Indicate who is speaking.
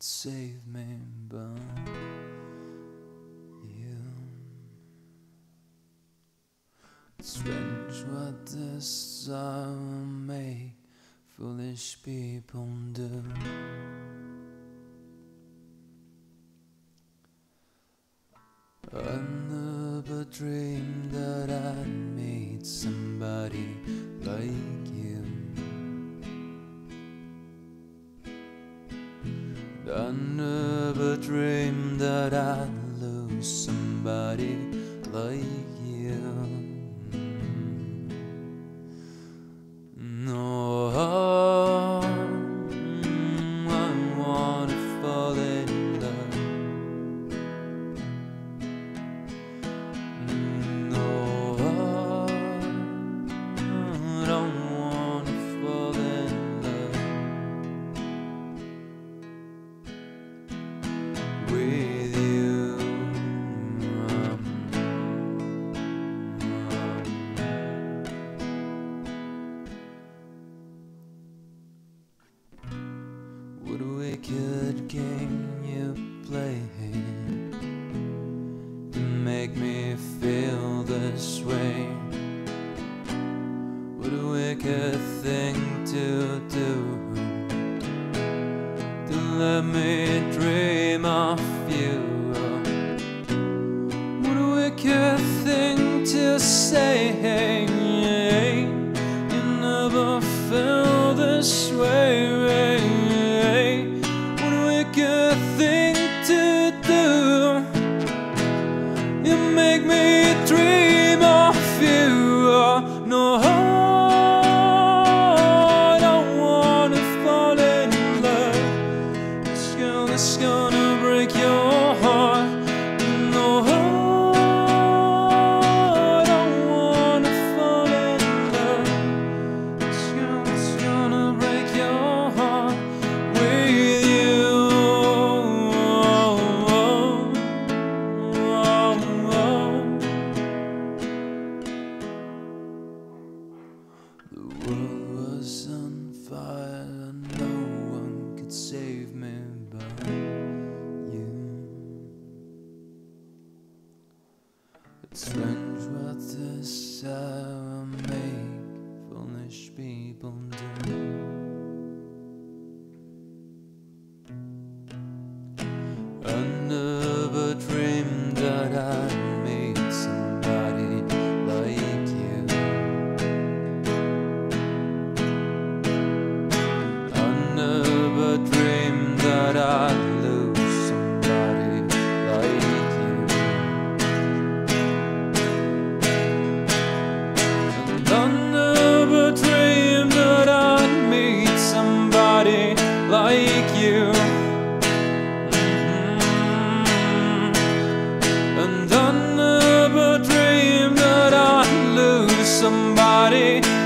Speaker 1: could save me but you. Strange what this sorrow make foolish people do. I never dreamed that I'd meet somebody that I'd lose somebody like you. Wicked game you play to make me feel this way? What a wicked thing to do to let me dream of you. What a wicked thing to say. You never felt this way. Make me dream of you. No, I don't wanna fall in love. This girl is gonna dreamed